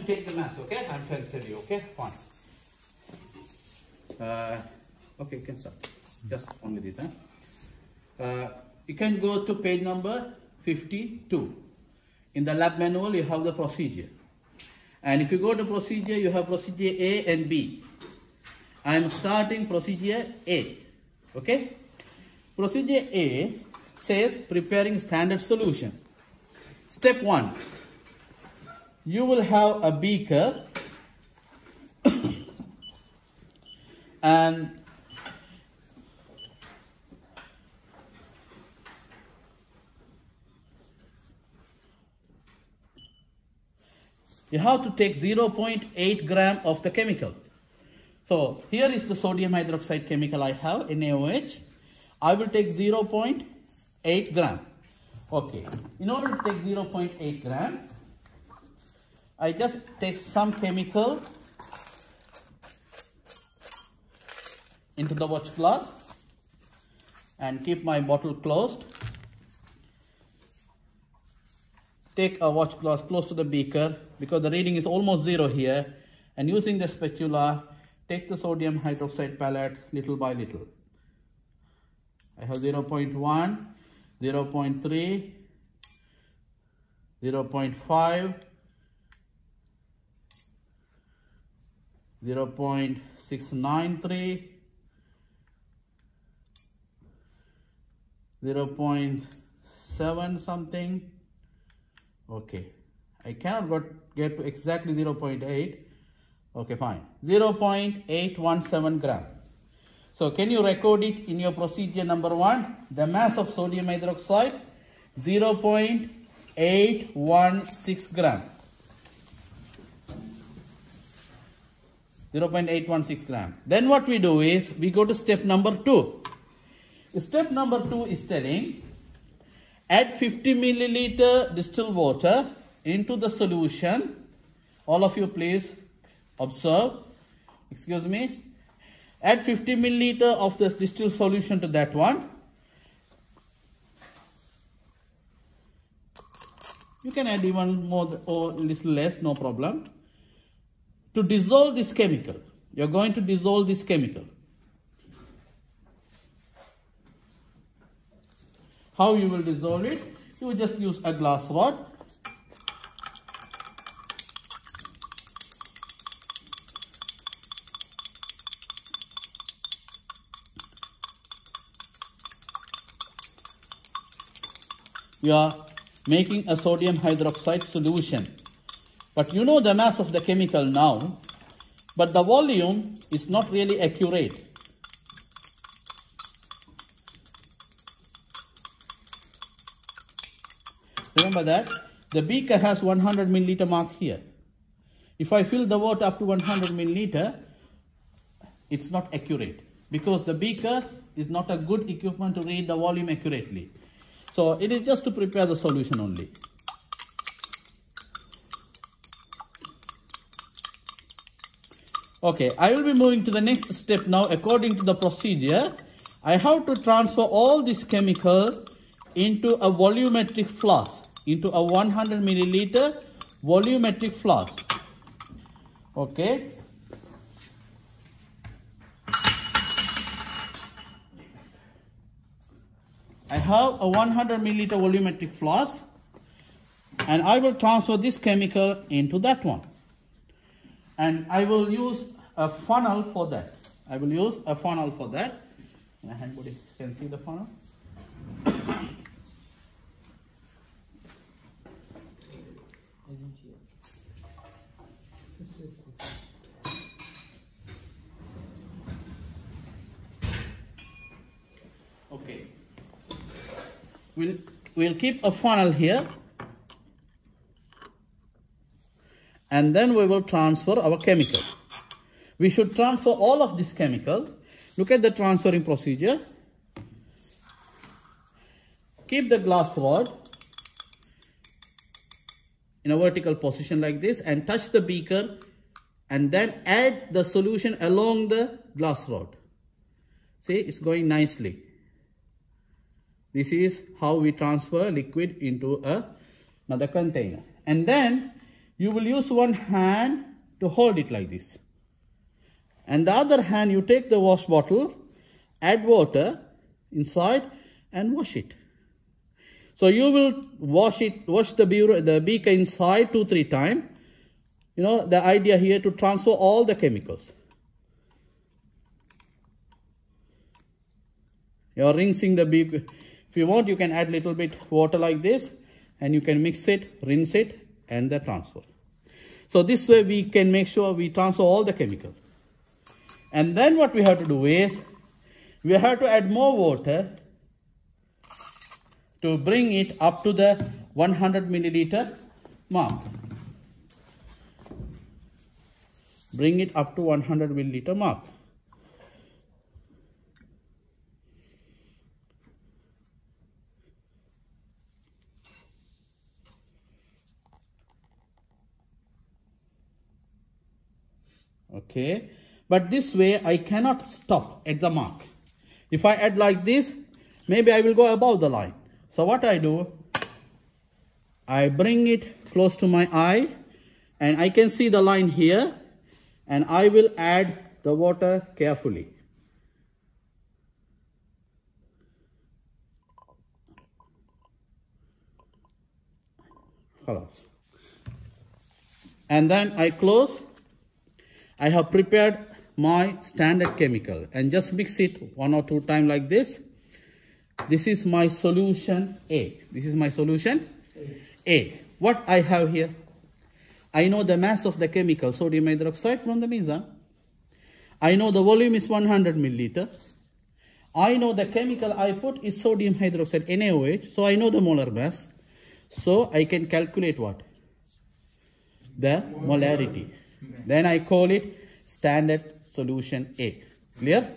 to take the mass, okay? I'm trying to tell you, okay? Fine. Uh, okay, you can start. Just only this, huh? Uh, you can go to page number 52. In the lab manual, you have the procedure. And if you go to procedure, you have procedure A and B. I am starting procedure A, okay? Procedure A says preparing standard solution. Step 1. You will have a beaker and you have to take 0.8 gram of the chemical. So here is the sodium hydroxide chemical I have, NaOH. I will take 0.8 gram. Okay, in order to take 0.8 gram, I just take some chemical into the watch glass and keep my bottle closed. Take a watch glass close to the beaker because the reading is almost zero here and using the spatula take the sodium hydroxide pellets little by little. I have 0 0.1, 0 0.3, 0 0.5, 0 0.693, 0 0.7 something. Okay, I cannot get to exactly 0 0.8. Okay, fine. 0 0.817 gram. So can you record it in your procedure number one? The mass of sodium hydroxide 0 0.816 gram. 0.816 gram. Then what we do is we go to step number two. Step number two is telling add 50 milliliter distilled water into the solution. All of you please observe. Excuse me. Add 50 milliliter of this distilled solution to that one. You can add even more or little less, no problem. To dissolve this chemical, you're going to dissolve this chemical. How you will dissolve it? You will just use a glass rod. You are making a sodium hydroxide solution. But you know the mass of the chemical now, but the volume is not really accurate. Remember that the beaker has 100 milliliter mark here. If I fill the water up to 100 milliliter, it's not accurate because the beaker is not a good equipment to read the volume accurately. So it is just to prepare the solution only. Okay, I will be moving to the next step now. According to the procedure, I have to transfer all this chemical into a volumetric flask, into a 100 milliliter volumetric flask. Okay. I have a 100 milliliter volumetric flask and I will transfer this chemical into that one. And I will use a funnel for that. I will use a funnel for that. Anybody can see the funnel? Okay. We'll, we'll keep a funnel here. And then we will transfer our chemical. We should transfer all of this chemical. Look at the transferring procedure. Keep the glass rod in a vertical position like this and touch the beaker and then add the solution along the glass rod. See, it's going nicely. This is how we transfer liquid into a, another container. And then you will use one hand to hold it like this. And the other hand, you take the wash bottle, add water inside and wash it. So you will wash it, wash the, beaker inside two, three times. You know, the idea here to transfer all the chemicals. You're rinsing the beaker. If you want, you can add little bit water like this and you can mix it, rinse it and the transfer. So this way we can make sure we transfer all the chemicals. And then what we have to do is, we have to add more water to bring it up to the 100 milliliter mark. Bring it up to 100 milliliter mark. Okay, but this way I cannot stop at the mark. If I add like this, maybe I will go above the line. So what I do, I bring it close to my eye and I can see the line here and I will add the water carefully. And then I close. I have prepared my standard chemical and just mix it one or two times like this this is my solution A. This is my solution A. What I have here? I know the mass of the chemical sodium hydroxide from the meson. I know the volume is 100 milliliter. I know the chemical I put is sodium hydroxide NaOH. So I know the molar mass. So I can calculate what? The molarity. Then I call it standard solution A. Clear?